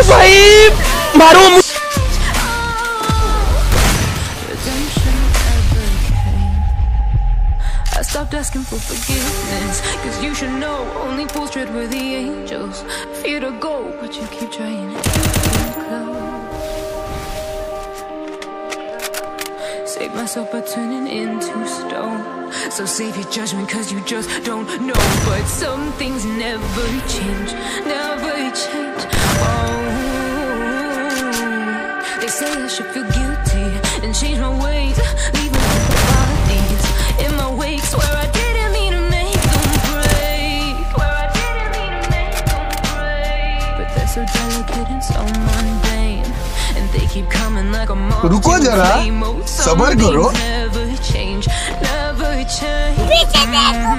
અરે ભાઈ stopped asking for forgiveness Cause you should know only fools tread with the angels. Fear to go, but you keep trying Save myself by turning into stone. So save your judgment cause you just don't know. But some things never change, never change. Oh They say I should feel guilty and change my ways, leaving my bodies in my wake. Swear I didn't mean to make them break. Swear I didn't mean to make them break. But they're so delicate and so mundane, and they keep coming like a moth रुको to a जरा, flame. Oh, some सबर करो। things Never change, never change.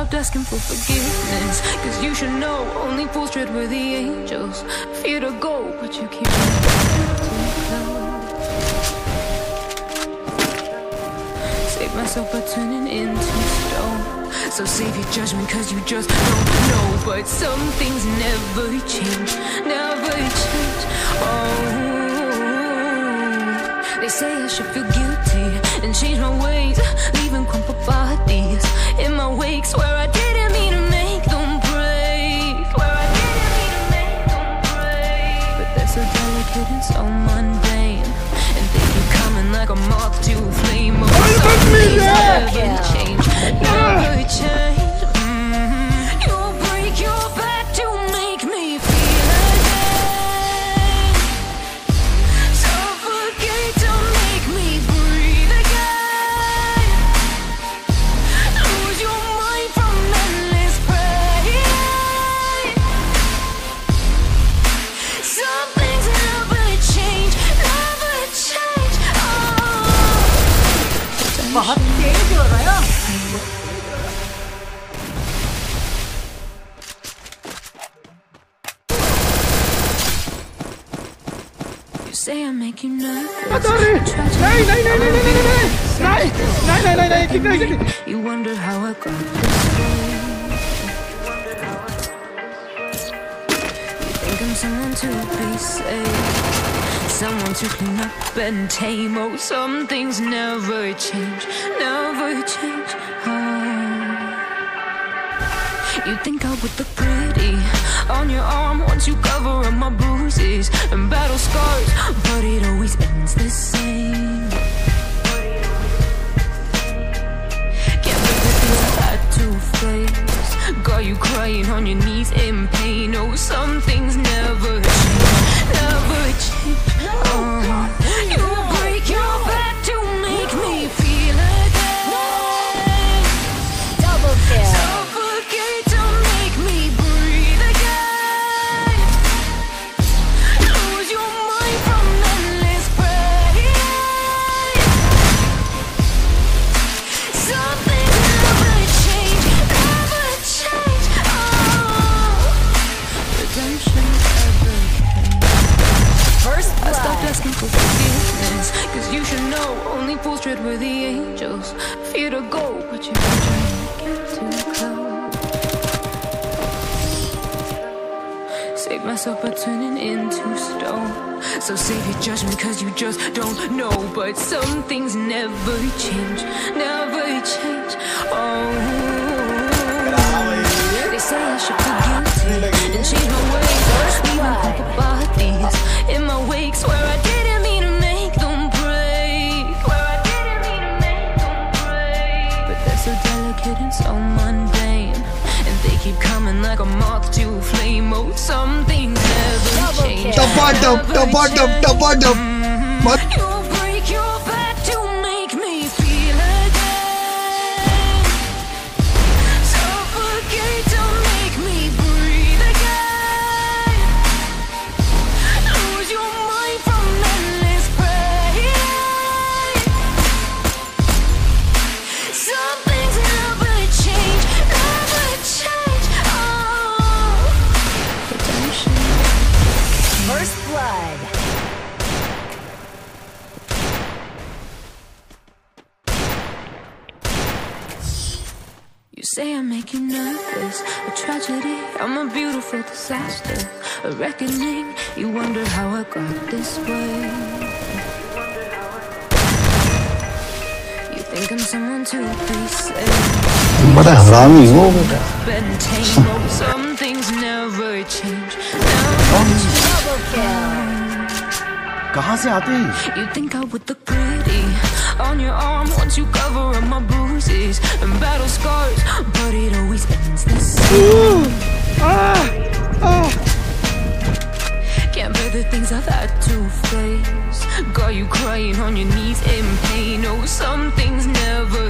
stopped asking for forgiveness, cause you should know only fools tread where the angels fear to go, but you keep Save myself by turning into stone. So save your judgment, cause you just don't know. But some things never change, never change. Oh, they say I should feel guilty and change my ways, leaving crumpled bodies in my wake. Swear I didn't mean to make them break. Swear I didn't mean to make them break. But they're so delicate and so mundane, and they keep coming like a moth to a flame. Oh, some things never say I make you nervous. Atari! A này, này, này, này, beautiful này, này, này, này, này, kịp đây, kịp đây. You wonder how I got this way. You think I'm someone to be saved, someone to clean up and tame. Oh, some things never change, never change. Oh. You think I would look pretty on your arm and battle scars, but it always ends the same. Asking for forgiveness. Cause you should know only fools tread where the angels. Fear to go, but you to get too close. Save myself by turning into stone. So save your judgment cause you just don't know. But some things never change, never keep coming like a moth to a flame Oh, some things never Double change kill. Double dub, never double dub, say I make you nervous, a tragedy. I'm a beautiful disaster, a reckoning. You wonder how I got this way. You think I'm someone to be saved. बड़ा हरामी हो बेटा Been tame, oh, some things never change. Never change. Double kill. कहाँ से आते हैं You think I would look pretty on your arm once you cover up my bruises and battle scars, but it always ends the ah. Ah. same. Can't bear the things I've had to face. Got you crying on your knees in pain. Oh, some things never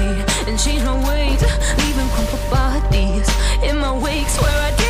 and change my ways. Leaving crumpled bodies in my wake. Swear I